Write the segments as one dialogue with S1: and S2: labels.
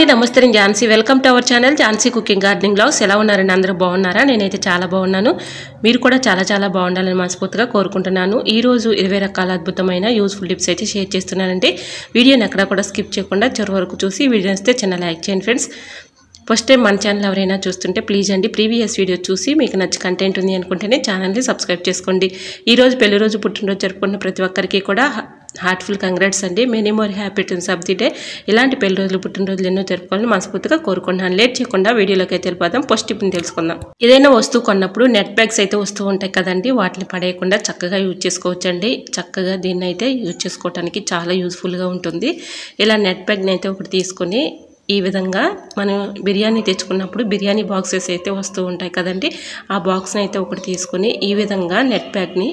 S1: అండి. నమస్తే నేను Jhansi welcome to our channel. Jhansi cooking gardening blogs ఎలా ఉన్నారండి? అందరూ బాగున్నారా? నేనైతే చాలా బాగున్నాను. మీరు కూడా చాలా చాలా బాగుండాలని మనస్ఫూర్తిగా కోరుకుంటున్నాను. ఈరోజు ఇరవై రకాల అద్భుతమైన యూస్ఫుల్ టిప్స్ అయితే షేర్ చేస్తున్నానండి. వీడియోని ఎక్కడా కూడా స్కిప్ చేయకుండా చివరి వరకు చూసి వీడియో వస్తే చిన్న లైక్ చేయండి ఫ్రెండ్స్. ఫస్ట్ టైం మన ఛానల్ ఎవరైనా చూస్తుంటే ప్లీజ్ అండి ప్రీవియస్ వీడియో చూసి మీకు నచ్చి కంటెంట్ ఉంది అనుకుంటేనే ఛానల్ని సబ్స్క్రైబ్ చేసుకోండి. ఈ రోజు పెళ్ళి రోజు పుట్టినరోజు జరుపుకున్న ప్రతి ఒక్కరికి కూడా హార్ట్ఫుల్ కంగ్రాట్స్ అండి. Many more happy returns of the day ఇలాంటి పెళ్ళి రోజులు పుట్టినరోజులు ఎన్నో జరుపుకోవాలని మనస్ఫూర్తిగా కోరుకుంటున్నాను. లేట్ చేయకుండా వీడియోలోకి అయితే వెళ్ళిపోదాం. పోస్ట్ టిప్ని తెలుసుకుందాం. ఏదైనా వస్తువు కొన్నప్పుడు నెట్ బ్యాగ్స్ అయితే వస్తూ ఉంటాయి కదండి. వాటిని పడేయకుండా చక్కగా యూజ్ చేసుకోవచ్చండి. చక్కగా దీన్ని అయితే యూజ్ చేసుకోవడానికి చాలా యూజ్ఫుల్గా ఉంటుంది. ఇలా నెట్ బ్యాగ్ని అయితే ఒకటి తీసుకొని ఈ విధంగా మనం బిర్యానీ తెచ్చుకున్నప్పుడు బిర్యానీ బాక్సెస్ అయితే వస్తూ ఉంటాయి కదండి. ఆ బాక్స్ని అయితే ఒకటి తీసుకొని ఈ విధంగా నెట్ బ్యాగ్ని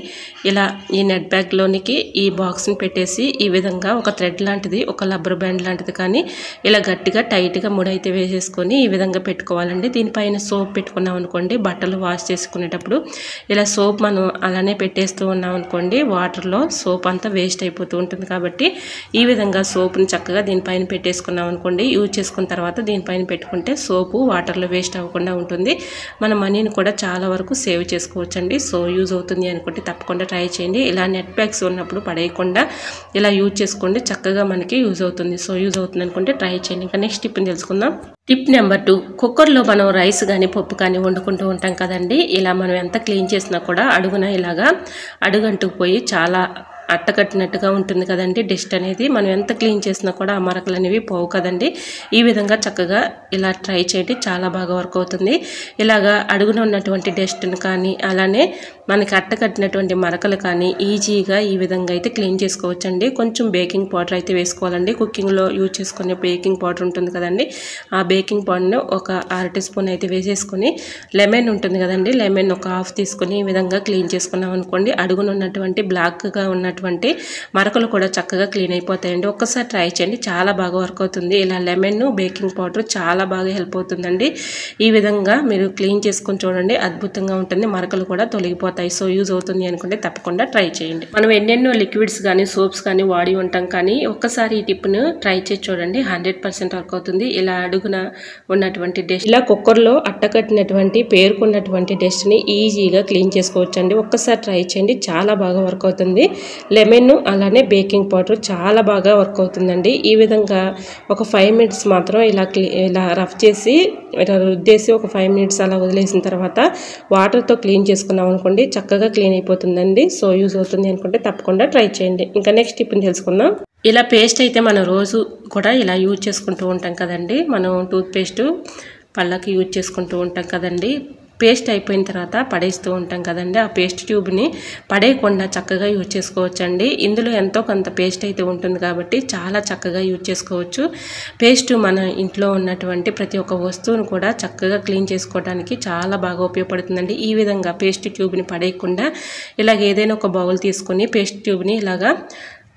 S1: ఇలా ఈ నెట్ బ్యాగ్లోనికి ఈ బాక్స్ని పెట్టేసి ఈ విధంగా ఒక థ్రెడ్ లాంటిది ఒక రబ్బర్ బ్యాండ్ లాంటిది కానీ ఇలా గట్టిగా టైట్గా ముడైతే వేసేసుకొని ఈ విధంగా పెట్టుకోవాలండి. దీనిపైన సోప్ పెట్టుకున్నాం అనుకోండి బట్టలు వాష్ చేసుకునేటప్పుడు ఇలా సోప్ మనం అలానే పెట్టేస్తూ ఉన్నాం అనుకోండి వాటర్లో సోప్ అంతా వేస్ట్ అయిపోతూ ఉంటుంది కాబట్టి ఈ విధంగా సోప్ని చక్కగా దీనిపైన పెట్టేసుకున్నాం అనుకోండి యూజ్ చేసుకున్న తర్వాత దీనిపైన పెట్టుకుంటే సోపు వాటర్లో వేస్ట్ అవ్వకుండా ఉంటుంది. మన మనీని కూడా చాలా వరకు సేవ్ చేసుకోవచ్చండి. సో యూజ్ అవుతుంది అనుకుంటే తప్పకుండా ట్రై చేయండి. ఇలా నెట్ బ్యాగ్స్ ఉన్నప్పుడు పడేయకుండా ఇలా యూజ్ చేసుకోండి. చక్కగా మనకి యూజ్ అవుతుంది. సో యూజ్ అవుతుంది అనుకుంటే ట్రై చేయండి. ఇంకా నెక్స్ట్ టిప్ని తెలుసుకుందాం. టిప్ నెంబర్ టూ కుక్కర్లో మనం రైస్ కానీ పప్పు కానీ వండుకుంటూ ఉంటాం కదండి. ఇలా మనం ఎంత క్లీన్ చేసినా కూడా అడుగున ఇలాగా అడుగంటుకుపోయి చాలా అట్టకట్టినట్టుగా ఉంటుంది కదండి. డస్ట్ అనేది మనం ఎంత క్లీన్ చేసినా కూడా ఆ మరకలు అనేవి పోవు కదండి. ఈ విధంగా చక్కగా ఇలా ట్రై చేయండి. చాలా బాగా వర్క్ అవుతుంది. ఇలాగా అడుగున ఉన్నటువంటి డస్ట్ని కానీ అలానే మనకి అట్టకట్టినటువంటి మరకలు కానీ ఈజీగా ఈ విధంగా అయితే క్లీన్ చేసుకోవచ్చండి. కొంచెం బేకింగ్ పౌడర్ అయితే వేసుకోవాలండి. కుకింగ్లో యూజ్ చేసుకునే బేకింగ్ పౌడర్ ఉంటుంది కదండి. ఆ బేకింగ్ పౌడర్ని ఒక అర టీ స్పూన్ అయితే వేసేసుకొని లెమన్ ఉంటుంది కదండి. లెమన్ ఒక హాఫ్ తీసుకొని ఈ విధంగా క్లీన్ చేసుకున్నాం అనుకోండి అడుగున ఉన్నటువంటి బ్లాక్గా ఉన్నటువంటి మరకలు కూడా చక్కగా క్లీన్ అయిపోతాయండి. ఒక్కసారి ట్రై చేయండి. చాలా బాగా వర్క్ అవుతుంది. ఇలా లెమన్ బేకింగ్ పౌడర్ చాలా బాగా హెల్ప్ అవుతుందండి. ఈ విధంగా మీరు క్లీన్ చేసుకొని చూడండి. అద్భుతంగా ఉంటుంది. మరకలు కూడా తొలగిపోతాయి. సో యూజ్ అవుతుంది అనుకుంటే తప్పకుండా ట్రై చేయండి. మనం ఎన్నెన్నో లిక్విడ్స్ కానీ సోప్స్ కానీ వాడి ఉంటాం కానీ ఒక్కసారి ఈ టిప్ను ట్రై చేసి చూడండి. హండ్రెడ్ పర్సెంట్ వర్క్ అవుతుంది. ఇలా అడుగున ఉన్నటువంటి డస్ట్ ఇలా కుక్కర్లో అట్టకట్టినటువంటి పేరుకున్నటువంటి డస్ట్ని ఈజీగా క్లీన్ చేసుకోవచ్చండి. ఒక్కసారి ట్రై చేయండి. చాలా బాగా వర్క్ అవుతుంది. లెమన్ అలానే బేకింగ్ పౌడర్ చాలా బాగా వర్క్ అవుతుందండి. ఈ విధంగా ఒక ఫైవ్ మినిట్స్ మాత్రం ఇలా ఇలా రఫ్ చేసి ఇలా రుద్దేసి ఒక ఫైవ్ మినిట్స్ అలా వదిలేసిన తర్వాత వాటర్తో క్లీన్ చేసుకున్నాం అనుకోండి చక్కగా క్లీన్ అయిపోతుందండి. సో యూజ్ అవుతుంది అనుకుంటే తప్పకుండా ట్రై చేయండి. ఇంకా నెక్స్ట్ టిప్ని తెలుసుకుందాం. ఇలా పేస్ట్ అయితే మనం రోజు కూడా ఇలా యూజ్ చేసుకుంటూ ఉంటాం కదండి. మనం టూత్ పేస్ట్ పళ్ళకి యూజ్ చేసుకుంటూ ఉంటాం కదండి. పేస్ట్ అయిపోయిన తర్వాత పడేస్తూ ఉంటాం కదండి. ఆ పేస్ట్ ట్యూబ్ని పడేయకుండా చక్కగా యూజ్ చేసుకోవచ్చండి. ఇందులో ఎంతో కొంత పేస్ట్ అయితే ఉంటుంది కాబట్టి చాలా చక్కగా యూజ్ చేసుకోవచ్చు. పేస్ట్ మన ఇంట్లో ఉన్నటువంటి ప్రతి ఒక్క వస్తువును కూడా చక్కగా క్లీన్ చేసుకోవడానికి చాలా బాగా ఉపయోగపడుతుందండి. ఈ విధంగా పేస్ట్ ట్యూబ్ని పడేయకుండా ఇలాగ ఏదైనా ఒక బౌల్ తీసుకొని పేస్ట్ ట్యూబ్ని ఇలాగా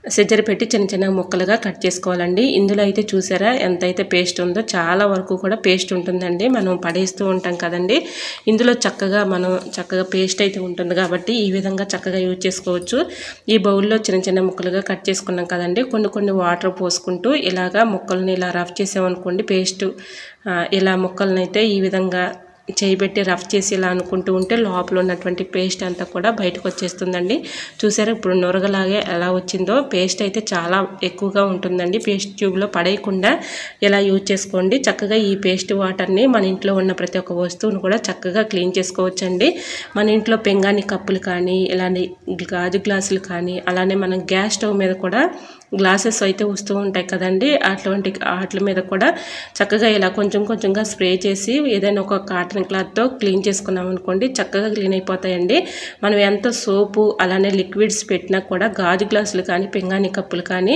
S1: సెజ్జరి పెట్టి చిన్న చిన్న ముక్కలుగా కట్ చేసుకోవాలండి. ఇందులో అయితే చూసారా ఎంత అయితే పేస్ట్ ఉందో చాలా వరకు కూడా పేస్ట్ ఉంటుందండి. మనం పడేస్తూ ఉంటాం కదండి. ఇందులో చక్కగా మనం చక్కగా పేస్ట్ అయితే ఉంటుంది కాబట్టి ఈ విధంగా చక్కగా యూజ్ చేసుకోవచ్చు. ఈ బౌల్లో చిన్న చిన్న ముక్కలుగా కట్ చేసుకున్నాం కదండి. కొన్ని కొన్ని వాటర్ పోసుకుంటూ ఇలాగా ముక్కల్ని ఇలా రఫ్ చేసామనుకోండి పేస్ట్ ఇలా ముక్కలనైతే అయితే ఈ విధంగా చేయబెట్టి రఫ్ చేసి ఇలా అనుకుంటూ ఉంటే లోపల ఉన్నటువంటి పేస్ట్ అంతా కూడా బయటకు వచ్చేస్తుందండి. చూసారా ఇప్పుడు నొరగలాగే ఎలా వచ్చిందో? పేస్ట్ అయితే చాలా ఎక్కువగా ఉంటుందండి. పేస్ట్ ట్యూబ్లో పడేయకుండా ఇలా యూజ్ చేసుకోండి? చక్కగా ఈ పేస్ట్ వాటర్ని మన ఇంట్లో ఉన్న ప్రతి ఒక్క వస్తువును కూడా చక్కగా క్లీన్ చేసుకోవచ్చండి. మన ఇంట్లో పెంగాని కప్పులు కానీ ఇలాంటి గాజు గ్లాసులు కానీ అలానే మనం గ్యాస్ స్టవ్ మీద కూడా గ్లాసెస్ అయితే వస్తూ ఉంటాయి కదండి. అటువంటి వాటి మీద కూడా చక్కగా ఇలా కొంచెం కొంచెంగా స్ప్రే చేసి ఏదైనా ఒక కాటన్ క్లాత్తో క్లీన్ చేసుకున్నాం అనుకోండి చక్కగా క్లీన్ అయిపోతాయండి. మనం ఎంత సోపు అలానే లిక్విడ్స్ పెట్టినా కూడా గాజు గ్లాసులు కానీ పింగాణి కప్పులు కానీ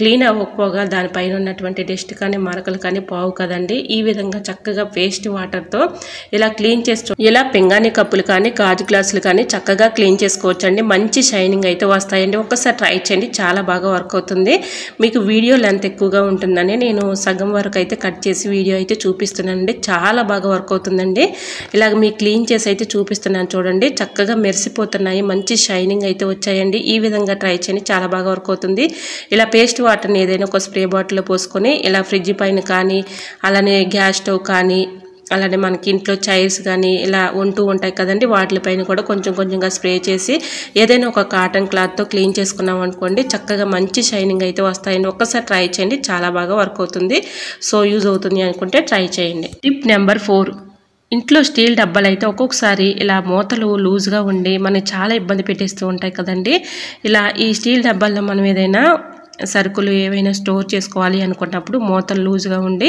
S1: క్లీన్ అవ్వకపోగా దానిపైన ఉన్నటువంటి డస్ట్ కానీ మరకలు కానీ పోవు కదండి. ఈ విధంగా చక్కగా పేస్ట్ వాటర్తో ఇలా క్లీన్ చేస్తూ ఇలా పింగాణి కప్పులు కానీ గాజు గ్లాసులు కానీ చక్కగా క్లీన్ చేసుకోవచ్చండి. మంచి షైనింగ్ అయితే వస్తాయండి. ఒక్కసారి ట్రై చేయండి చాలా బాగా వర్క్ అవుతుంది. మీకు వీడియో లెంత్ ఎక్కువగా ఉంటుందని నేను సగం వరకు అయితే కట్ చేసి వీడియో అయితే చూపిస్తున్నానండి. చాలా బాగా వర్క్ అవుతుందండి. చేయండి ఇలాగ మీ క్లీన్ చేసి అయితే చూపిస్తున్నాను చూడండి. చక్కగా మెరిసిపోతున్నాయి. మంచి షైనింగ్ అయితే వచ్చాయండి. ఈ విధంగా ట్రై చేయండి. చాలా బాగా వర్క్ అవుతుంది. ఇలా పేస్ట్ వాటర్ని ఏదైనా ఒక స్ప్రే బాటిల్లో పోసుకొని ఇలా ఫ్రిడ్జ్ పైన కానీ అలానే గ్యాస్ స్టవ్ కానీ అలానే మనకి ఇంట్లో చైర్స్ కానీ ఇలా ఉంటూ ఉంటాయి కదండి. వాటిపైన కూడా కొంచెం కొంచెంగా స్ప్రే చేసి ఏదైనా ఒక కాటన్ క్లాత్తో క్లీన్ చేసుకున్నాం అనుకోండి చక్కగా మంచి షైనింగ్ అయితే వస్తాయండి. ఒక్కసారి ట్రై చేయండి. చాలా బాగా వర్క్ అవుతుంది. సో యూజ్ అవుతుంది అనుకుంటే ట్రై చేయండి. Tip number four. ఇంట్లో స్టీల్ డబ్బాలు అయితే ఒక్కొక్కసారి ఇలా మూతలు లూజ్గా ఉండి మనకి చాలా ఇబ్బంది పెట్టేస్తూ ఉంటాయి కదండి. ఇలా ఈ స్టీల్ డబ్బాల్లో మనం ఏదైనా సరుకులు ఏవైనా స్టోర్ చేసుకోవాలి అనుకున్నప్పుడు మూతలు లూజ్గా ఉండి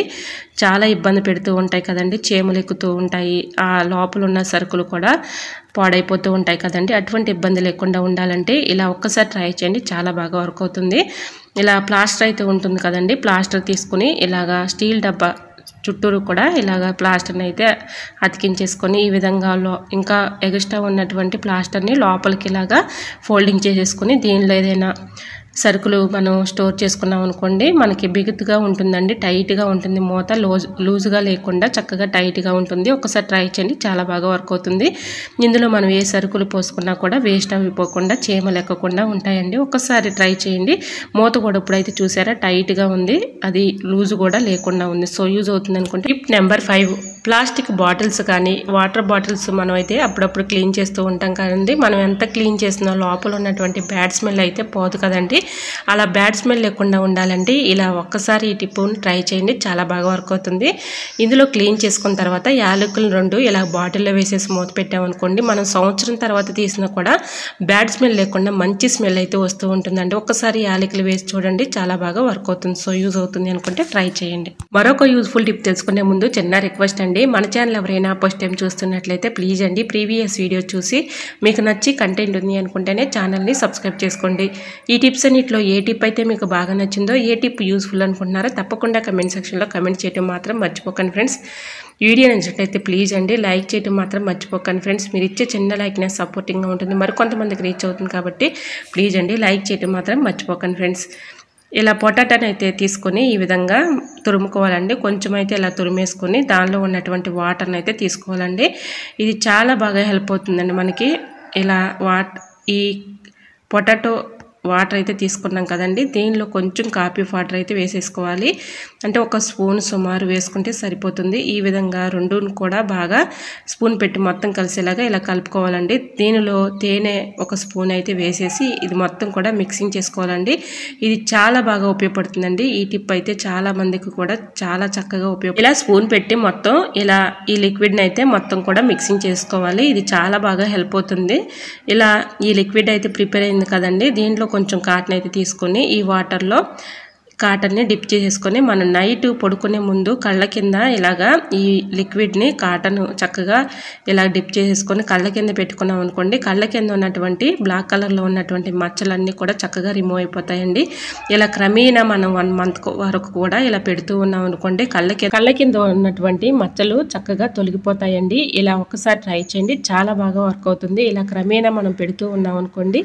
S1: చాలా ఇబ్బంది పెడుతూ ఉంటాయి కదండి. చేములు ఎక్కుతూ ఉంటాయి. ఆ లోపల ఉన్న సరుకులు కూడా పాడైపోతూ ఉంటాయి కదండి. అటువంటి ఇబ్బంది లేకుండా ఉండాలంటే ఇలా ఒక్కసారి ట్రై చేయండి. చాలా బాగా వర్క్ అవుతుంది. ఇలా ప్లాస్టర్ అయితే ఉంటుంది కదండి. ప్లాస్టర్ తీసుకుని ఇలాగా స్టీల్ డబ్బా చుట్టూరు కూడా ఇలాగ ప్లాస్టర్ని అయితే అతికించేసుకొని ఈ విధంగా లో ఇంకా ఎగస్ట్రా ఉన్నటువంటి ప్లాస్టర్ని లోపలికి ఇలాగా ఫోల్డింగ్ చేసేసుకొని దీనిలో ఏదైనా సరుకులు మనం స్టోర్ చేసుకున్నాం అనుకోండి మనకి బిగుతుగా ఉంటుందండి టైట్గా ఉంటుంది మూత లూజ్ లూజ్గా లేకుండా చక్కగా టైట్గా ఉంటుంది. ఒకసారి ట్రై చేయండి చాలా బాగా వర్క్ అవుతుంది. ఇందులో మనం ఏ సరుకులు పోసుకున్నా కూడా వేస్ట్ అయిపోకుండా చేమ లెక్కకుండా ఉంటాయండి. ఒకసారి ట్రై చేయండి. మూత కూడా ఇప్పుడైతే చూసారా టైట్గా ఉంది. అది లూజ్ కూడా లేకుండా ఉంది. సో యూజ్ అవుతుంది అనుకుంటే tip number five. Plastic bottles కానీ వాటర్ బాటిల్స్ మనమైతే అప్పుడప్పుడు క్లీన్ చేస్తూ ఉంటాం కదండి. మనం ఎంత క్లీన్ చేసినా లోపల ఉన్నటువంటి బ్యాడ్ స్మెల్ అయితే పోదు కదండి. అలా బ్యాడ్ స్మెల్ లేకుండా ఉండాలంటే ఇలా ఒక్కసారి ఈ టిప్పుని ట్రై చేయండి. చాలా బాగా వర్క్ అవుతుంది. ఇందులో క్లీన్ చేసుకున్న తర్వాత యాలకులు రెండు ఇలా బాటిల్లో వేసేసి మూత పెట్టామనుకోండి మనం సంవత్సరం తర్వాత తీసినా కూడా బ్యాడ్ స్మెల్ లేకుండా మంచి స్మెల్ అయితే వస్తూ ఉంటుందండి. ఒక్కసారి యాలకులు వేసి చూడండి చాలా బాగా వర్క్ అవుతుంది. సో యూజ్ అవుతుంది అనుకుంటే ట్రై చేయండి. మరొక యూజ్ఫుల్ టిప్ తెలుసుకునే ముందు చిన్న రిక్వెస్ట్ అండి. మన ఛానల్ ఎవరైనా ఫస్ట్ టైం చూస్తున్నట్లయితే ప్లీజ్ అండి ప్రీవియస్ వీడియో చూసి మీకు నచ్చి కంటెంట్ ఉంది అనుకుంటేనే ఛానల్ని సబ్స్క్రైబ్ చేసుకోండి. ఈ టిప్స్ అన్నింటిలో ఏ టిప్ అయితే మీకు బాగా నచ్చిందో ఏ టిప్ యూస్ఫుల్ అనుకుంటున్నారో తప్పకుండా కమెంట్ సెక్షన్లో కమెంట్ చేయడం మాత్రం మర్చిపోకండి ఫ్రెండ్స్ వీడియో నచ్చినట్లయితే ప్లీజ్ అండి లైక్ చేయడం మాత్రం మర్చిపోకండి ఫ్రెండ్స్ మీరు ఇచ్చే చిన్న లైక్ నాకు సపోర్టింగ్గా ఉంటుంది. మరి కొంతమందికి రీచ్ అవుతుంది కాబట్టి ప్లీజ్ అండి లైక్ చేయడం మాత్రం మర్చిపోకండి ఫ్రెండ్స్ ఇలా పొటాటాని అయితే తీసుకొని ఈ విధంగా తురుముకోవాలండి. కొంచెం అయితే ఇలా తురిమేసుకొని దానిలో ఉన్నటువంటి వాటర్ని అయితే తీసుకోవాలండి. ఇది చాలా బాగా హెల్ప్ అవుతుందండి మనకి. ఇలా వాట్ ఈ పొటాటో వాటర్ అయితే తీసుకున్నాం కదండి. దీనిలో కొంచెం కాఫీ వాటర్ అయితే వేసేసుకోవాలి. అంటే ఒక స్పూన్ సుమారు వేసుకుంటే సరిపోతుంది. ఈ విధంగా రెండును కూడా బాగా స్పూన్ పెట్టి మొత్తం కలిసేలాగా ఇలా కలుపుకోవాలండి. దీనిలో తేనె ఒక స్పూన్ అయితే వేసేసి ఇది మొత్తం కూడా మిక్సింగ్ చేసుకోవాలండి. ఇది చాలా బాగా ఉపయోగపడుతుందండి. ఈ టిప్ అయితే చాలా మందికి కూడా చాలా చక్కగా ఉపయోగ ఇలా స్పూన్ పెట్టి మొత్తం ఇలా ఈ లిక్విడ్ని అయితే మొత్తం కూడా మిక్సింగ్ చేసుకోవాలి. ఇది చాలా బాగా హెల్ప్ అవుతుంది. ఇలా ఈ లిక్విడ్ అయితే ప్రిపేర్ అయింది కదండి. దీంట్లో కొంచెం కాటన్ అయితే తీసుకొని ఈ వాటర్లో కాటన్ని డిప్ చేసేసుకొని మనం నైట్ పడుకునే ముందు కళ్ళ కింద ఇలాగా ఈ లిక్విడ్ని కాటన్ చక్కగా ఇలా డిప్ చేసేసుకొని కళ్ళ కింద పెట్టుకున్నాం అనుకోండి కళ్ళ కింద ఉన్నటువంటి బ్లాక్ కలర్లో ఉన్నటువంటి మచ్చలన్నీ కూడా చక్కగా రిమూవ్ అయిపోతాయండి. ఇలా క్రమేణా మనం వన్ మంత్ వరకు కూడా ఇలా పెడుతూ ఉన్నాం అనుకోండి కళ్ళ కింద కళ్ళ కింద ఉన్నటువంటి మచ్చలు చక్కగా తొలగిపోతాయండి. ఇలా ఒకసారి ట్రై చేయండి చాలా బాగా వర్క్ అవుతుంది. ఇలా క్రమేణా మనం పెడుతూ ఉన్నాం అనుకోండి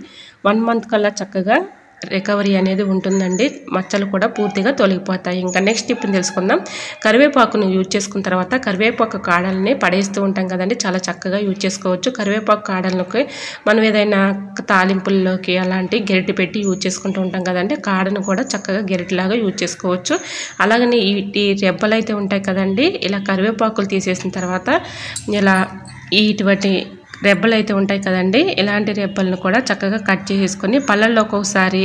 S1: వన్ మంత్ కల్లా చక్కగా రికవరీ అనేది ఉంటుందండి. మచ్చలు కూడా పూర్తిగా తొలగిపోతాయి. ఇంకా నెక్స్ట్ టిప్ని తెలుసుకుందాం. కరివేపాకును యూజ్ చేసుకున్న తర్వాత కరివేపాకు కాడల్ని పడేస్తూ ఉంటాం కదండి. చాలా చక్కగా యూజ్ చేసుకోవచ్చు. కరివేపాకు కాడలకి మనం ఏదైనా తాలింపుల్లోకి అలాంటి గెరిటి పెట్టి యూజ్ చేసుకుంటూ ఉంటాం కదండి. కాడను కూడా చక్కగా గెరిటిలాగా యూజ్ చేసుకోవచ్చు. అలాగని ఈ ఈ రెబ్బలు అయితే ఉంటాయి కదండి. ఇలా కరివేపాకులు తీసేసిన తర్వాత ఇలా ఇటువంటి రెబ్బలు అయితే ఉంటాయి కదండి ఇలాంటి రెబ్బలను కూడా చక్కగా కట్ చేసేసుకొని పళ్ళల్లో ఒక్కొక్కసారి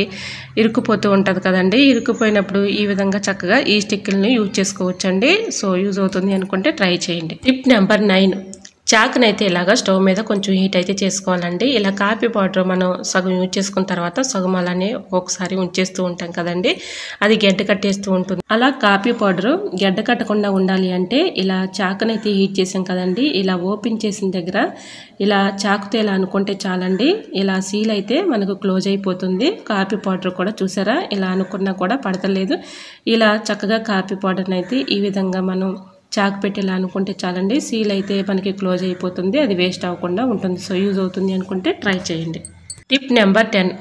S1: ఇరుక్కుపోతూ ఉంటుంది కదండి. ఇరుక్కుపోయినప్పుడు ఈ విధంగా చక్కగా ఈ స్టిక్కులను యూజ్ చేసుకోవచ్చండి. సో యూజ్ అవుతుంది అనుకుంటే ట్రై చేయండి. Tip number nine. చాకునైతే ఇలాగా స్టవ్ మీద కొంచెం హీట్ అయితే చేసుకోవాలండి. ఇలా కాఫీ పౌడర్ మనం సగం యూజ్ చేసుకున్న తర్వాత సగం అలానే ఒక్కొక్కసారి ఉంచేస్తూ ఉంటాం కదండి. అది గడ్డ కట్టేస్తూ ఉంటుంది. అలా కాఫీ పౌడర్ గడ్డ కట్టకుండా ఉండాలి అంటే ఇలా చాకునైతే హీట్ చేసాం కదండి. ఇలా ఓపెన్ చేసిన దగ్గర ఇలా చాకుతో ఇలా అనుకుంటే చాలండి. ఇలా సీల్ అయితే మనకు క్లోజ్ అయిపోతుంది. కాఫీ పౌడర్ కూడా చూసారా? ఇలా అనుకున్నా కూడా పడతలేదు. ఇలా చక్కగా కాఫీ పౌడర్ని అయితే ఈ విధంగా మనం చాక్ పెట్టేలా అనుకుంటే చాలండి. సీల్ అయితే మనకి క్లోజ్ అయిపోతుంది. అది వేస్ట్ అవ్వకుండా ఉంటుంది. సో యూజ్ అవుతుంది అనుకుంటే ట్రై చేయండి. Tip number ten.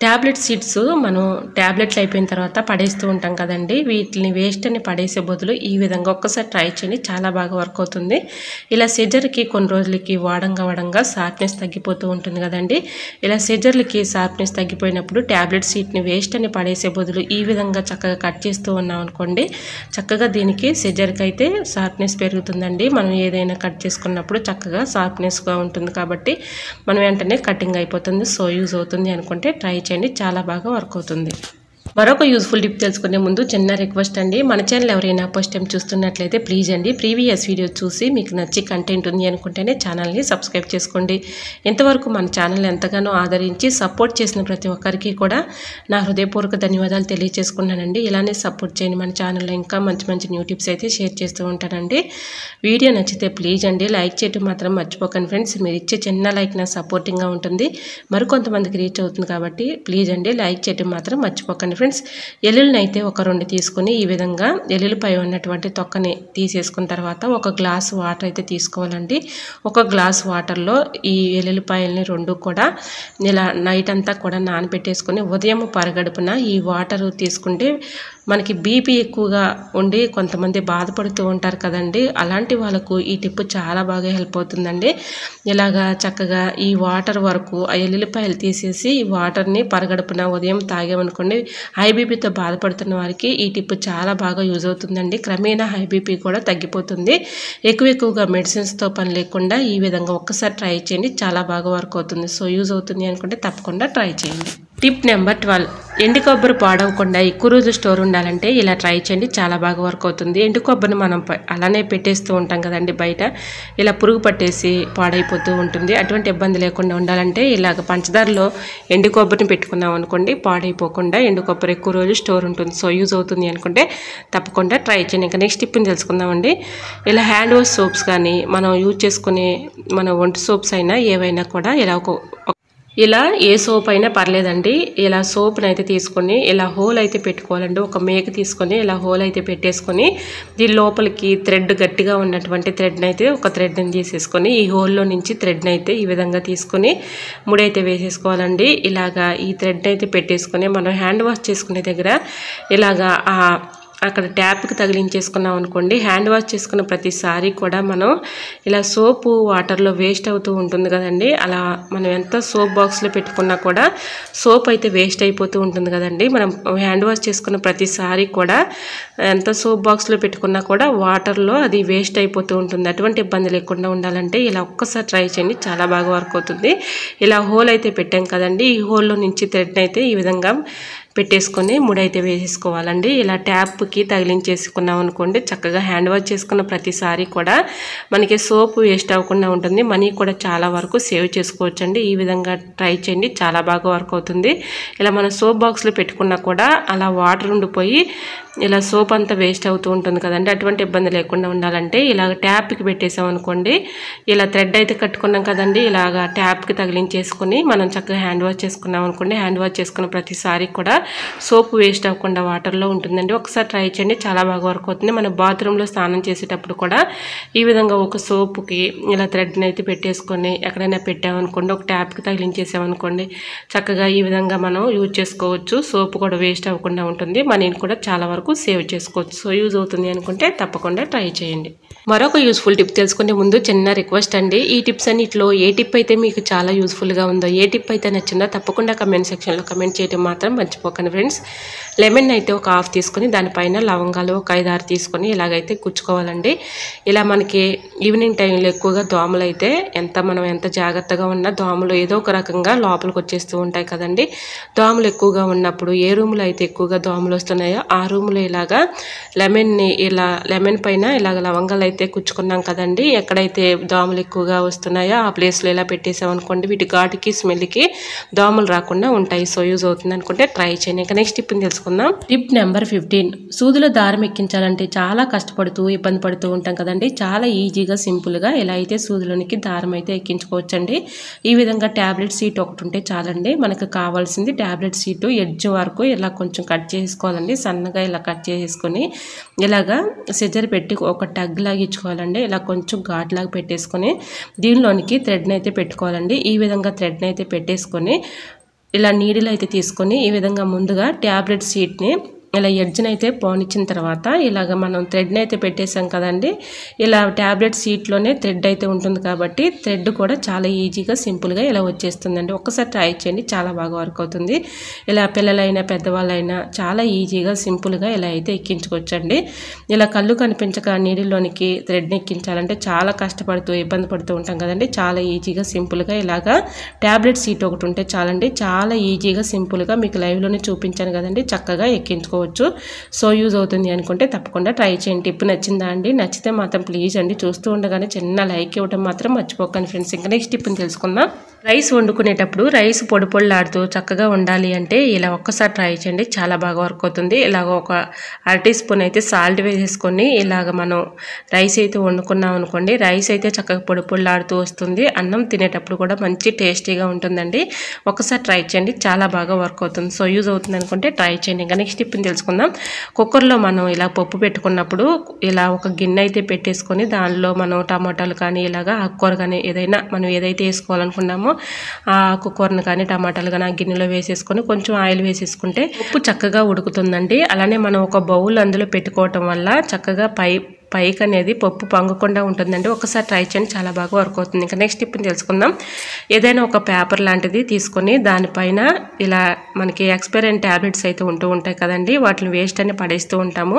S1: Tablet seeds మనం ట్యాబ్లెట్లు అయిపోయిన తర్వాత పడేస్తూ ఉంటాం కదండి. వీటిని వేస్ట్ అని పడేసే బదులు ఈ విధంగా ఒక్కసారి ట్రై చేయండి. చాలా బాగా వర్క్ అవుతుంది. ఇలా సిజర్కి కొన్ని రోజులకి వాడంగా వాడంగా షార్ప్నెస్ తగ్గిపోతూ ఉంటుంది కదండి. ఇలా సిజర్లకి షార్ప్నెస్ తగ్గిపోయినప్పుడు ట్యాబ్లెట్ సీట్ని వేస్ట్ అని పడేసే బదులు ఈ విధంగా చక్కగా కట్ చేస్తూ ఉన్నాం అనుకోండి చక్కగా దీనికి సిజర్కి అయితే షార్ప్నెస్ పెరుగుతుందండి. మనం ఏదైనా కట్ చేసుకున్నప్పుడు చక్కగా షార్ప్నెస్గా ఉంటుంది కాబట్టి మనం వెంటనే కటింగ్ అయిపోతుంది. సో యూజ్ అవుతుంది అనుకుంటే ట్రై చేయండి. చాలా బాగా వర్క్ అవుతుంది. మరొక యూస్ఫుల్ టిప్ తెలుసుకునే ముందు చిన్న రిక్వెస్ట్ అండి. మన ఛానల్ ఎవరైనా ఫస్ట్ టైం చూస్తున్నట్లయితే ప్లీజ్ అండి ప్రీవియస్ వీడియో చూసి మీకు నచ్చి కంటెంట్ ఉంది అనుకుంటేనే ఛానల్ని సబ్స్క్రైబ్ చేసుకోండి. ఇంతవరకు మన ఛానల్ ఎంతగానో ఆదరించి సపోర్ట్ చేసిన ప్రతి ఒక్కరికి కూడా నా హృదయపూర్వక ధన్యవాదాలు తెలియజేసుకున్నానండి ఇలానే సపోర్ట్ చేయండి మన ఛానల్లో ఇంకా మంచి మంచి న్యూ టిప్స్ అయితే షేర్ చేస్తూ ఉంటానండి. వీడియో నచ్చితే ప్లీజ్ అండి లైక్ చేయటం మాత్రం మర్చిపోకండి ఫ్రెండ్స్ మీరు ఇచ్చే చిన్న లైక్ నాకు సపోర్టింగ్గా ఉంటుంది. మరికొంతమందికి రీచ్ అవుతుంది కాబట్టి ప్లీజ్ అండి లైక్ చేయటం మాత్రం మర్చిపోకండి ఫ్రెండ్స్ ఫ్రెండ్స్ ఎల్లుల్ని అయితే ఒక రెండు తీసుకొని ఈ విధంగా ఎల్లుల్లిపై ఉన్నటువంటి తొక్కని తీసేసుకున్న తర్వాత ఒక గ్లాస్ వాటర్ అయితే తీసుకోవాలండి. ఒక గ్లాస్ వాటర్లో ఈ ఎల్లుల్లిపాయల్ని రెండు కూడా ఇలా నైట్ అంతా కూడా నానబెట్టేసుకొని ఉదయం పరగడుపున ఈ వాటర్ తీసుకుంటే మనకి బీపీ ఎక్కువగా ఉండి కొంతమంది బాధపడుతూ ఉంటారు కదండి. అలాంటి వాళ్ళకు ఈ టిప్ చాలా బాగా హెల్ప్ అవుతుందండి. ఇలాగా చక్కగా ఈ వాటర్ వరకు ఆ ఎల్లుల్లిపాయలు తీసేసి ఈ వాటర్ని పరగడుపున ఉదయం తాగామనుకోండి హై బీపీతో బాధపడుతున్న వారికి ఈ టిప్ చాలా బాగా యూజ్ అవుతుందండి. క్రమేణా హై బీపీ కూడా తగ్గిపోతుంది. ఎక్కువ ఎక్కువగా మెడిసిన్స్తో పని లేకుండా ఈ విధంగా ఒక్కసారి ట్రై చేయండి చాలా బాగా వర్క్ అవుతుంది. సో యూజ్ అవుతుంది అనుకుంటే తప్పకుండా ట్రై చేయండి. Tip number twelve. ఎండు కొబ్బరి పాడవకుండా ఎక్కువ రోజు స్టోర్ ఉండాలంటే ఇలా ట్రై చేయండి చాలా బాగా వర్క్ అవుతుంది. ఎండు కొబ్బరిని మనం అలానే పెట్టేస్తూ ఉంటాం కదండి బయట. ఇలా పురుగు పట్టేసి పాడైపోతూ ఉంటుంది. అటువంటి ఇబ్బంది లేకుండా ఉండాలంటే ఇలాగ పంచదారలో ఎండు కొబ్బరిని పెట్టుకున్నాం అనుకోండి పాడైపోకుండా ఎండు కొబ్బరి ఎక్కువ రోజు స్టోర్ ఉంటుంది. సో యూజ్ అవుతుంది అనుకుంటే తప్పకుండా ట్రై చేయండి. ఇంకా నెక్స్ట్ టిప్ని తెలుసుకుందామండి. ఇలా హ్యాండ్ వాష్ సోప్స్ కానీ మనం యూజ్ చేసుకునే మన వంట సోప్స్ అయినా ఏవైనా కూడా ఇలా ఒక ఇలా ఏ సోప్ అయినా పర్లేదండి. ఇలా సోప్ని అయితే తీసుకొని ఇలా హోల్ అయితే పెట్టుకోవాలండి. ఒక మేక తీసుకొని ఇలా హోల్ అయితే పెట్టేసుకొని దీని లోపలికి థ్రెడ్ గట్టిగా ఉన్నటువంటి థ్రెడ్ని అయితే ఒక థ్రెడ్ని తీసేసుకొని ఈ హోల్లో నుంచి థ్రెడ్ని అయితే ఈ విధంగా తీసుకొని ముడైతే వేసేసుకోవాలండి. ఇలాగా ఈ థ్రెడ్ అయితే పెట్టేసుకొని మనం హ్యాండ్ వాష్ చేసుకునే దగ్గర ఇలాగా ఆ అక్కడ ట్యాప్కి తగిలించేసుకున్నాం అనుకోండి హ్యాండ్ వాష్ చేసుకున్న ప్రతిసారి కూడా మనం ఇలా సోపు వాటర్లో వేస్ట్ అవుతూ ఉంటుంది కదండి. అలా మనం ఎంత సోప్ బాక్స్లో పెట్టుకున్నా కూడా సోప్ అయితే వేస్ట్ అయిపోతూ ఉంటుంది కదండి. మనం హ్యాండ్ వాష్ చేసుకున్న ప్రతిసారి కూడా ఎంత సోప్ బాక్స్లో పెట్టుకున్నా కూడా వాటర్లో అది వేస్ట్ అయిపోతూ ఉంటుంది. అటువంటి ఇబ్బంది లేకుండా ఉండాలంటే ఇలా ఒక్కసారి ట్రై చేయండి చాలా బాగా వర్క్ అవుతుంది. ఇలా హోల్ అయితే పెట్టాం కదండి. ఈ హోల్లో నుంచి థ్రెడ్ని అయితే ఈ విధంగా పెట్టేసుకొని ముడైతే వేసేసుకోవాలండి. ఇలా ట్యాప్కి తగిలించేసుకున్నాం అనుకోండి చక్కగా హ్యాండ్ వాష్ చేసుకున్న ప్రతిసారి కూడా మనకి సోప్ వేస్ట్ అవ్వకుండా ఉంటుంది. మనీ కూడా చాలా వరకు సేవ్ చేసుకోవచ్చండి. ఈ విధంగా ట్రై చేయండి చాలా బాగా వర్క్ అవుతుంది. ఇలా మనం సోప్ బాక్స్లో పెట్టుకున్నా కూడా అలా వాటర్ ఉండిపోయి ఇలా సోప్ అంతా వేస్ట్ అవుతూ ఉంటుంది కదండి. అటువంటి ఇబ్బంది లేకుండా ఉండాలంటే ఇలాగ ట్యాప్కి పెట్టేసాం అనుకోండి ఇలా థ్రెడ్ అయితే కట్టుకున్నాం కదండి ఇలాగ ట్యాప్కి తగిలించేసుకొని మనం చక్కగా హ్యాండ్ వాష్ చేసుకున్నాం అనుకోండి హ్యాండ్ వాష్ చేసుకున్న ప్రతిసారి కూడా సోప్ వేస్ట్ అవ్వకుండా వాటర్లో ఉంటుందండి. ఒకసారి ట్రై చేయండి చాలా బాగా వర్క్ అవుతుంది. మన బాత్రూంలో స్నానం చేసేటప్పుడు కూడా ఈ విధంగా ఒక సోపుకి ఇలా థ్రెడ్ని అయితే పెట్టేసుకొని ఎక్కడైనా పెట్టామనుకోండి ఒక ట్యాప్కి తగిలించేసామనుకోండి చక్కగా ఈ విధంగా మనం యూజ్ చేసుకోవచ్చు. సోప్ కూడా వేస్ట్ అవ్వకుండా ఉంటుంది. మనీని కూడా చాలా వరకు సేవ్ చేసుకోవచ్చు. సో యూజ్ అవుతుంది అనుకుంటే తప్పకుండా ట్రై చేయండి. మరొక యూస్ఫుల్ టిప్ తెలుసుకునే ముందు చిన్న రిక్వెస్ట్ అండి. ఈ టిప్స్ అన్నిట్లో ఏ టిప్ అయితే మీకు చాలా యూస్ఫుల్గా ఉందో ఏ టిప్ అయితే నచ్చిందో తప్పకుండా కమెంట్ సెక్షన్లో కమెంట్ చేయడం మాత్రం మర్చిపోకండి. ఫ్రెండ్స్. లెమన్ అయితే ఒక హాఫ్ తీసుకొని దానిపైన లవంగాలు ఒక ఐదు ఆరు తీసుకొని ఇలాగైతే కుచ్చుకోవాలండి. ఇలా మనకి ఈవినింగ్ టైంలో ఎక్కువగా దోమలు అయితే ఎంత మనం ఎంత జాగ్రత్తగా ఉన్నా దోమలు ఏదో ఒక రకంగా లోపలికి వచ్చేస్తూ ఉంటాయి కదండి. దోమలు ఎక్కువగా ఉన్నప్పుడు ఏ రూమ్లో అయితే ఎక్కువగా దోమలు వస్తున్నాయో ఆ రూమ్లో ఇలాగా లెమన్ని ఇలా లెమన్ పైన ఇలాగ లవంగాలు అయితే కుచ్చుకున్నాం కదండి. ఎక్కడైతే దోమలు ఎక్కువగా వస్తున్నాయో ఆ ప్లేస్లో ఇలా పెట్టేసామనుకోండి వీటి ఘాటుకి స్మెల్కి దోమలు రాకుండా ఉంటాయి. సో యూజ్ అవుతుంది అనుకుంటే ట్రై చేయండి. ఇంకా నెక్స్ట్ టిప్ని తెలుసుకుందాం. టిప్ నెంబర్ ఫిఫ్టీన్ సూదుల దారం ఎక్కించాలంటే చాలా కష్టపడుతూ ఇబ్బంది పడుతూ ఉంటాం కదండి. చాలా ఈజీగా సింపుల్గా ఎలా అయితే సూదులోనికి దారం అయితే ఎక్కించుకోవచ్చండి. ఈ విధంగా ట్యాబ్లెట్ సీట్ ఒకటి ఉంటే చాలండి. మనకు కావాల్సింది ట్యాబ్లెట్ సీటు ఎడ్జ్ వరకు ఇలా కొంచెం కట్ చేసుకోవాలండి. సన్నగా ఇలా కట్ చేసుకొని ఇలాగా సిజర్ పెట్టి ఒక టగ్ లాగా ఇచ్చుకోవాలండి. ఇలా కొంచెం ఘాట్ లాగా పెట్టేసుకొని దీనిలోనికి థ్రెడ్ని అయితే పెట్టుకోవాలండి. ఈ విధంగా థ్రెడ్ని అయితే పెట్టేసుకొని ఇలా నీడిలో అయితే తీసుకొని ఈ విధంగా ముందుగా ట్యాబ్లెట్ షీట్ని ఇలా ఎడ్జ్ని అయితే పోనిచ్చిన తర్వాత ఇలాగ మనం థ్రెడ్ని అయితే పెట్టేసాం కదండి. ఇలా ట్యాబ్లెట్ సీట్లోనే థ్రెడ్ అయితే ఉంటుంది కాబట్టి థ్రెడ్ కూడా చాలా ఈజీగా సింపుల్గా ఇలా వచ్చేస్తుందండి. ఒక్కసారి ట్రై చేయండి చాలా బాగా వర్క్ అవుతుంది. ఇలా పిల్లలైనా పెద్దవాళ్ళైనా చాలా ఈజీగా సింపుల్గా ఇలా అయితే ఎక్కించుకోవచ్చండి. ఇలా కళ్ళు కనిపించక నీడిలోనికి థ్రెడ్ని ఎక్కించాలంటే చాలా కష్టపడుతూ ఇబ్బంది పడుతూ ఉంటాం కదండి. చాలా ఈజీగా సింపుల్గా ఇలాగా ట్యాబ్లెట్ సీట్ ఒకటి ఉంటే చాలండి. చాలా ఈజీగా సింపుల్గా మీకు లైవ్లోనే చూపించాను కదండి. చక్కగా చేసుకోవచ్చు. సో యూజ్ అవుతుంది అనుకుంటే తప్పకుండా ట్రై చేయండి. టిప్ నచ్చిందా అండి? నచ్చితే మాత్రం ప్లీజ్ అండి. చూస్తూ ఉండగానే చిన్న లైక్ ఇవ్వడం మాత్రం మర్చిపోకండి ఫ్రెండ్స్. ఇంకా నెక్స్ట్ టిప్ని తెలుసుకుందాం. రైస్ వండుకునేటప్పుడు రైస్ పొడి పొడిలాడుతూ చక్కగా ఉండాలి అంటే ఇలా ఒక్కసారి ట్రై చేయండి. చాలా బాగా వర్క్ అవుతుంది. ఇలాగ ఒక అర టీ స్పూన్ అయితే సాల్ట్ వేసేసుకొని ఇలాగ మనం రైస్ అయితే వండుకున్నాం అనుకోండి రైస్ అయితే చక్కగా పొడి పొడిలాడుతూ వస్తుంది. అన్నం తినేటప్పుడు కూడా మంచి టేస్టీగా ఉంటుందండి. ఒకసారి ట్రై చేయండి. చాలా బాగా వర్క్ అవుతుంది. సో యూజ్ అవుతుంది అనుకుంటే ట్రై చేయండి. ఇంకా నెక్స్ట్ టిప్ని తెలుసుకుందాం. కుక్కర్లో మనం ఇలా పప్పు పెట్టుకున్నప్పుడు ఇలా ఒక గిన్నె అయితే పెట్టేసుకొని దానిలో మనం టమాటాలు కానీ ఇలాగా ఆకుకూర కానీ ఏదైనా మనం ఏదైతే వేసుకోవాలనుకున్నామో ఆకుకూరను కానీ టమాటాలు కానీ ఆ గిన్నెలో వేసేసుకొని కొంచెం ఆయిల్ వేసేసుకుంటే ఉప్పు చక్కగా ఉడుకుతుందండి. అలానే మనం ఒక బౌల్ అందులో పెట్టుకోవటం వల్ల చక్కగా పై పైకి అనేది పప్పు పొంగకుండా ఉంటుందండి. ఒకసారి ట్రై చేయండి చాలా బాగా వర్క్ అవుతుంది. ఇంకా నెక్స్ట్ టిప్ని తెలుసుకుందాం. ఏదైనా ఒక పేపర్ లాంటిది తీసుకొని దానిపైన ఇలా మనకి ఎక్స్పైర్ ట్యాబ్లెట్స్ అయితే ఉంటూ ఉంటాయి కదండి. వాటిని వేస్ట్ అని పడేస్తూ ఉంటాము.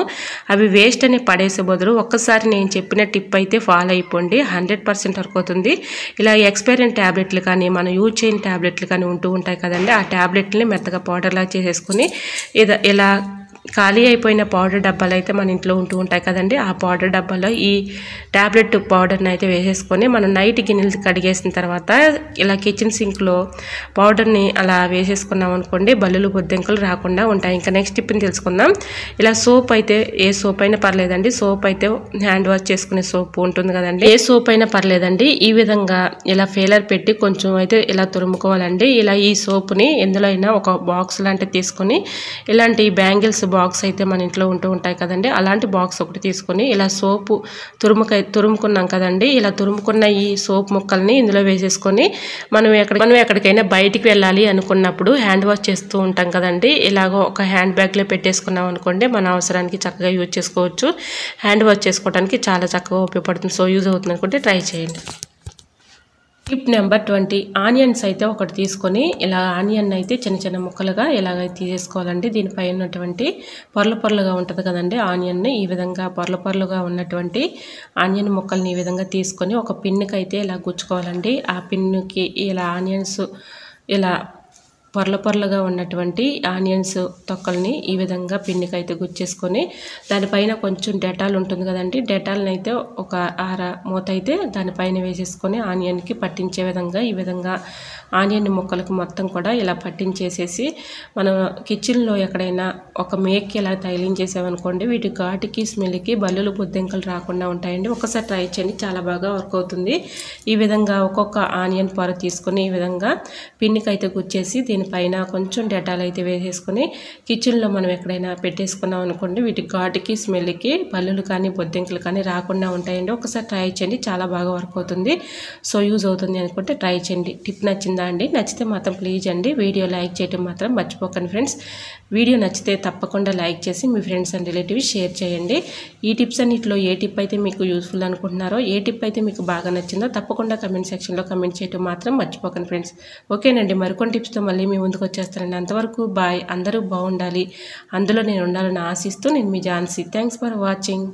S1: అవి వేస్ట్ అని పడేసే బదులు ఒక్కసారి నేను చెప్పిన టిప్ అయితే ఫాలో అయిపోండి. హండ్రెడ్ పర్సెంట్ వర్క్ అవుతుంది. ఇలా ఎక్స్పైర్ ట్యాబ్లెట్లు కానీ మనం యూజ్ చేయని ట్యాబ్లెట్లు కానీ ఉంటూ ఉంటాయి కదండి. ఆ ట్యాబ్లెట్ని మెత్తగా పౌడర్లా చేసేసుకొని ఇలా ఖాళీ అయిపోయిన పౌడర్ డబ్బాలు అయితే మన ఇంట్లో ఉంటూ ఉంటాయి కదండి. ఆ పౌడర్ డబ్బాలో ఈ ట్యాబ్లెట్ పౌడర్ని అయితే వేసేసుకొని మనం నైట్ గిన్నెలు కడిగేసిన తర్వాత ఇలా కిచెన్ సింక్లో పౌడర్ని అలా వేసేసుకున్నాం అనుకోండి బల్లులు బొద్దెంకులు రాకుండా ఉంటాయి. ఇంకా నెక్స్ట్ టిప్ని తెలుసుకుందాం. ఇలా సోప్ అయితే ఏ సోప్ అయినా పర్లేదండి. సోప్ అయితే హ్యాండ్ వాష్ చేసుకునే సోప్ ఉంటుంది కదండి. ఏ సోప్ అయినా పర్లేదండి. ఈ విధంగా ఇలా ఫేలర్ పెట్టి కొంచెం అయితే ఇలా తురుముకోవాలండి. ఇలా ఈ సోప్ని ఎందులో అయినా ఒక బాక్స్ లాంటిది తీసుకొని ఇలాంటి బ్యాంగిల్స్ బాక్స్ అయితే మన ఇంట్లో ఉంటూ ఉంటాయి కదండి. అలాంటి బాక్స్ ఒకటి తీసుకొని ఇలా సోపు తురుముకై తురుముకున్నాం కదండి. ఇలా తురుముకున్న ఈ సోప్ ముక్కల్ని ఇందులో వేసేసుకొని మనం ఎక్కడ మనం ఎక్కడికైనా బయటికి వెళ్ళాలి అనుకున్నప్పుడు హ్యాండ్ వాష్ చేస్తూ ఉంటాం కదండి. ఇలాగో ఒక హ్యాండ్ బ్యాగ్లో పెట్టేసుకున్నాం అనుకోండి మన అవసరానికి చక్కగా యూజ్ చేసుకోవచ్చు. హ్యాండ్ వాష్ చేసుకోవడానికి చాలా చక్కగా ఉపయోగపడుతుంది. సో యూజ్ అవుతుంది అనుకుంటే ట్రై చేయండి. టిప్ నెంబర్ ట్వంటీ ఆనియన్స్ అయితే ఒకటి తీసుకొని ఇలా ఆనియన్ అయితే చిన్న చిన్న ముక్కలుగా ఇలాగైతే తీసేసుకోవాలండి దీనిపై ఉన్నటువంటి పొరల పొరలుగా ఉంటుంది కదండి ఆనియన్ని ఈ విధంగా పొరల పొరలుగా ఉన్నటువంటి ఆనియన్ ముక్కల్ని ఈ విధంగా తీసుకొని ఒక పిన్నుకి అయితే ఇలా గుచ్చుకోవాలండి. ఆ పిన్నుకి ఇలా ఆనియన్స్ ఇలా పొరల పొరలుగా ఉన్నటువంటి ఆనియన్స్ తొక్కల్ని ఈ విధంగా పిన్నికి అయితే గుచ్చేసుకొని దానిపైన కొంచెం డెటాల్ ఉంటుంది కదండి డెటాల్ని అయితే ఒక ఆర మూత అయితే దానిపైన వేసేసుకొని ఆనియన్కి పట్టించే విధంగా ఈ విధంగా ఆనియన్ ముక్కలకు మొత్తం కూడా ఇలా పట్టించేసేసి మనం కిచెన్లో ఎక్కడైనా ఒక మేక్ ఇలా తగిలించేసామనుకోండి వీటి ఘాటుకి స్మెల్కి బల్లులు బుద్ధింకలు రాకుండా ఉంటాయండి. ఒకసారి ట్రై చేయండి చాలా బాగా వర్క్ అవుతుంది. ఈ విధంగా ఒక్కొక్క ఆనియన్ పొర తీసుకొని ఈ విధంగా పిన్నికి అయితే గుచ్చేసి దీనిపైన కొంచెం డెటాల్ అయితే వేసేసుకొని కిచెన్లో మనం ఎక్కడైనా పెట్టేసుకున్నాం అనుకోండి వీటి ఘాటుకి స్మెల్కి పల్లులు కానీ బొద్దింకలు కానీ రాకుండా ఉంటాయండి. ఒకసారి ట్రై చేయండి చాలా బాగా వర్క్ అవుతుంది. సో యూజ్ అవుతుంది అనుకుంటే ట్రై చేయండి. టిప్ నచ్చిందా అండి? నచ్చితే మాత్రం ప్లీజ్ అండి. వీడియో లైక్ చేయడం మాత్రం మర్చిపోకండి ఫ్రెండ్స్. వీడియో నచ్చితే తప్పకుండా లైక్ చేసి మీ ఫ్రెండ్స్ అండ్ రిలేటివ్స్ షేర్ చేయండి. ఈ టిప్స్ అన్నింటిలో ఏ టిప్ అయితే మీకు యూస్ఫుల్ అనుకుంటున్నారో ఏ టిప్ అయితే మీకు బాగా నచ్చిందో తప్పకుండా కమెంట్ సెక్షన్లో కమెంట్ చేయడం మాత్రం మర్చిపోకండి ఫ్రెండ్స్. ఓకేనండి. మరికొన్ని టిప్స్తో మళ్ళీ మీ ముందుకు వచ్చేస్తానండి అంతవరకు బాయ్ అందరూ బాగుండాలి. అందులో నేను ఉండాలని ఆశిస్తూ నేను మీ ఝాన్సీ. Thanks for watching